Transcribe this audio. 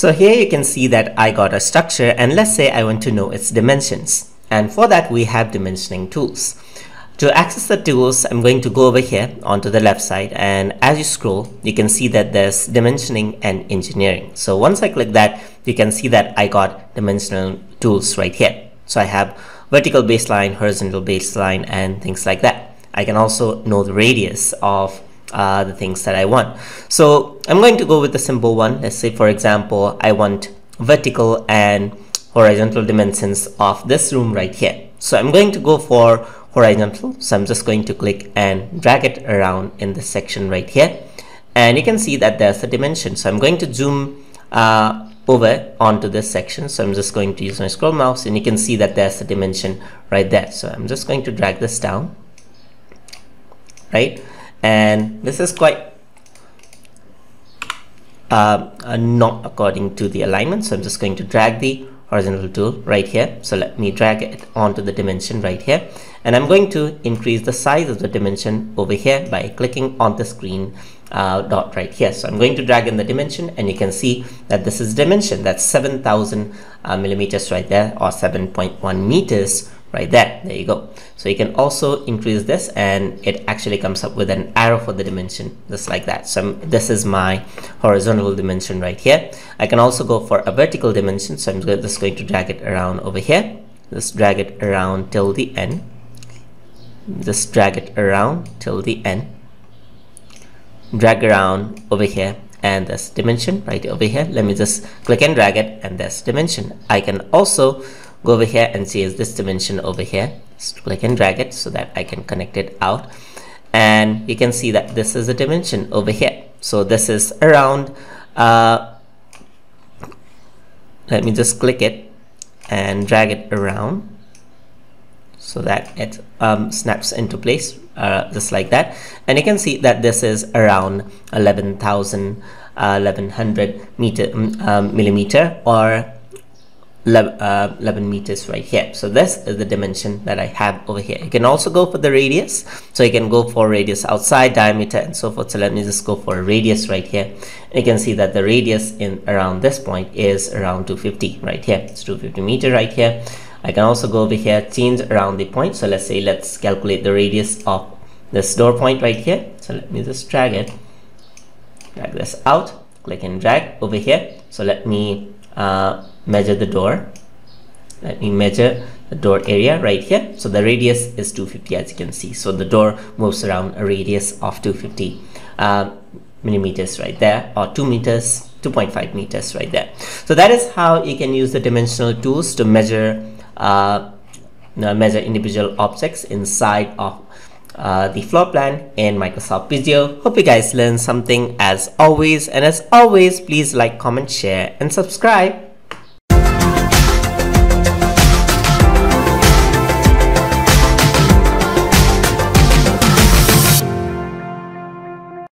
So here you can see that I got a structure and let's say I want to know its dimensions. And for that we have dimensioning tools. To access the tools, I'm going to go over here onto the left side and as you scroll, you can see that there's dimensioning and engineering. So once I click that, you can see that I got dimensional tools right here. So I have vertical baseline, horizontal baseline, and things like that. I can also know the radius of uh, the things that I want. So I'm going to go with the simple one. Let's say, for example, I want vertical and horizontal dimensions of this room right here. So I'm going to go for horizontal. So I'm just going to click and drag it around in this section right here. And you can see that there's the dimension. So I'm going to zoom uh, over onto this section. So I'm just going to use my scroll mouse and you can see that there's the dimension right there. So I'm just going to drag this down, right? And this is quite uh, uh, not according to the alignment. So I'm just going to drag the horizontal tool right here. So let me drag it onto the dimension right here. And I'm going to increase the size of the dimension over here by clicking on the screen uh, dot right here. So I'm going to drag in the dimension and you can see that this is dimension. That's 7,000 uh, millimeters right there or 7.1 meters right there. There you go. So you can also increase this and it actually comes up with an arrow for the dimension just like that. So this is my horizontal dimension right here. I can also go for a vertical dimension. So I'm just going to drag it around over here. Just drag it around till the end. Just drag it around till the end. Drag around over here and this dimension right over here. Let me just click and drag it and this dimension. I can also go over here and see is this dimension over here? Just click and drag it so that I can connect it out. And you can see that this is a dimension over here. So this is around uh, let me just click it and drag it around so that it um, snaps into place uh, just like that. And you can see that this is around 11,000 uh, 1100 meter um, millimeter or 11, uh, 11 meters right here. So this is the dimension that I have over here. You can also go for the radius. So you can go for radius outside diameter and so forth. So let me just go for a radius right here. And you can see that the radius in around this point is around 250 right here. It's 250 meter right here. I can also go over here change around the point. So let's say let's calculate the radius of this door point right here. So let me just drag it drag this out click and drag over here. So let me uh, measure the door. Let me measure the door area right here. So the radius is 250 as you can see. So the door moves around a radius of 250 uh, millimeters right there or 2 meters 2.5 meters right there. So that is how you can use the dimensional tools to measure uh, measure individual objects inside of uh, the floor plan in Microsoft Visio. Hope you guys learned something as always and as always please like comment share and subscribe.